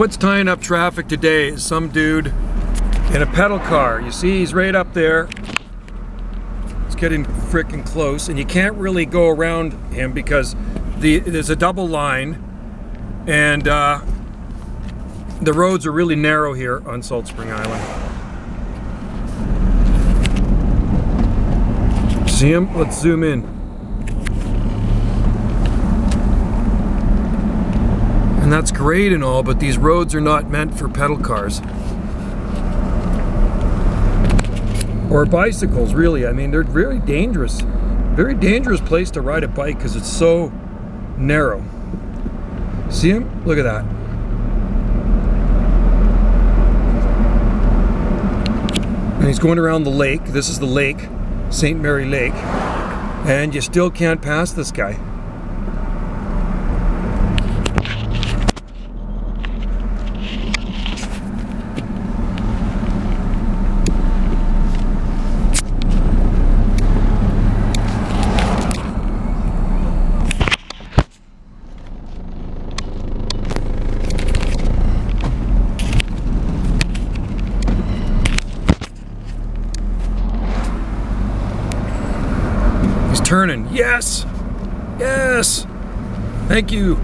what's tying up traffic today is some dude in a pedal car. You see, he's right up there. It's getting freaking close, and you can't really go around him because the there's a double line, and uh, the roads are really narrow here on Salt Spring Island. See him? Let's zoom in. And that's great and all, but these roads are not meant for pedal cars. Or bicycles, really. I mean, they're very dangerous. Very dangerous place to ride a bike because it's so narrow. See him? Look at that. And he's going around the lake. This is the lake, St. Mary Lake. And you still can't pass this guy. Turning. Yes! Yes! Thank you.